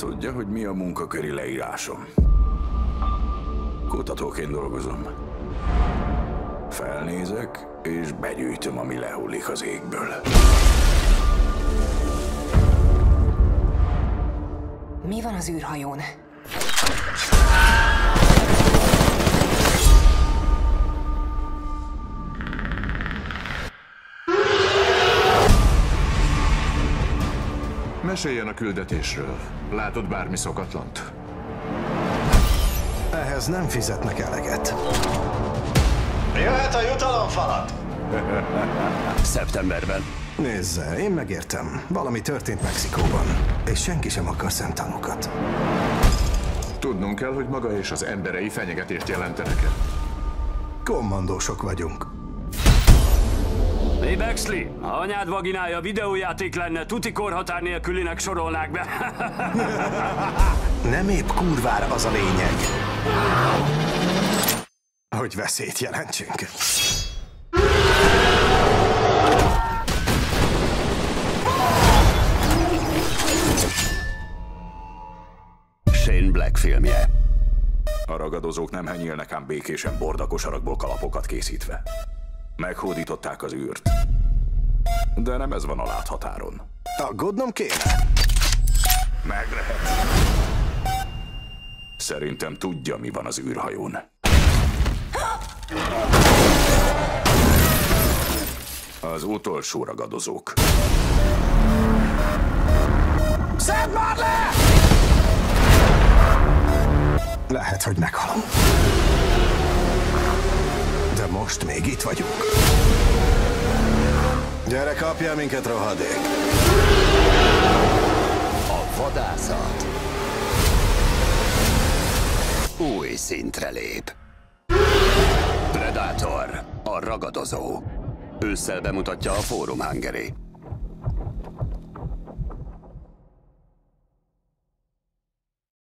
Tudja, hogy mi a munkaköri leírásom. Kutatóként dolgozom. Felnézek, és begyűjtöm, ami lehullik az égből. Mi van az űrhajón? Meséljen a küldetésről. Látod bármi szokatlant? Ehhez nem fizetnek eleget. Jöhet a jutalomfalat! Szeptemberben. Nézze, én megértem. Valami történt Mexikóban, és senki sem akar szemtanúkat. Tudnunk kell, hogy maga és az emberei fenyegetést jelentenek-e. Kommandósok vagyunk. Hey Bexley, ha anyád vaginája videójáték lenne, tuti korhatár nélkülinek sorolnák be. Nem épp kurvára az a lényeg. Hogy veszélyt jelentsünk. Shane Black filmje. A ragadozók nem henyélnek ám békésen bordakosarakból kalapokat készítve. Meghódították az űrt. De nem ez van a láthatáron. Aggódnom kéne? Meg lehet. Szerintem tudja, mi van az űrhajón. Az utolsó ragadozók. Szedd már le! Lehet, hogy meghalom. Most még itt vagyunk. Gyere, kapjál minket, rohadék! A vadászat. Új szintre lép. Predator, a ragadozó. Ősszel bemutatja a Fórum Hungary.